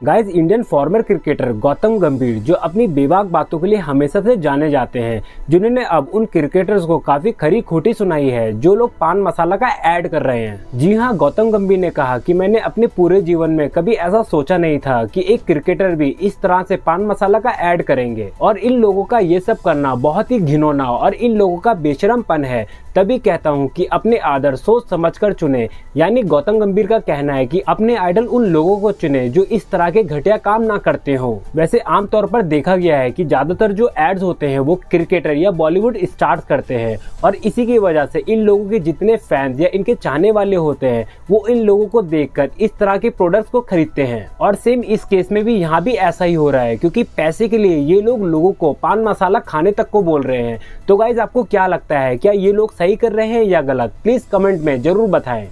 Guys Indian former cricketer Gautam Gambhir जो अपनी बेबाक बातों के लिए हमेशा से जाने जाते हैं, जिन्होंने अब उन क्रिकेटर्स को काफ़ी खरी खोटी सुनाई है, जो लोग पान मसाला का ऐड कर रहे हैं। जी हाँ गौतम गंभीर ने कहा कि मैंने अपने पूरे जीवन में कभी ऐसा सोचा नहीं था कि एक क्रिकेटर भी इस तरह से पान मसाला का ऐड करेंगे। और इन लोगों का ये सब करना बहुत ही घिनौना और इन लोगों का बेशरमपन है। तभी कहता हूँ कि अपने आदर सोच समझकर चुने। यानी गौतम गंभीर का कहना है कि अपने आइडल उन लोगों को चुने, जो इस तरह के घटिया काम ना करते हो। वैसे आमतौर पर देखा गया है कि ज़्यादातर जो एड्स होते हैं, वो क्रिकेटर या बॉलीवुड स्टार्स करते हैं और इसी की वजह से इन लोगों के जितने फैंस या इनके चाहने वाले होते हैं, वो इन लोगों को देखकर इस तरह के प्रोडक्ट्स को खरीदते हैं। और सेम इस केस में भी यहाँ भी ऐसा ही हो रहा है, क्योंकि पैसे के लिए ये लोग लोगों को पान मसाला खाने तक को बोल रहे हैं। तो गाइज़ आपको क्या लगता है, क्या ये लोग सही कर रहे हैं या गलत? प्लीज़ कमेंट में ज़रूर बताएँ।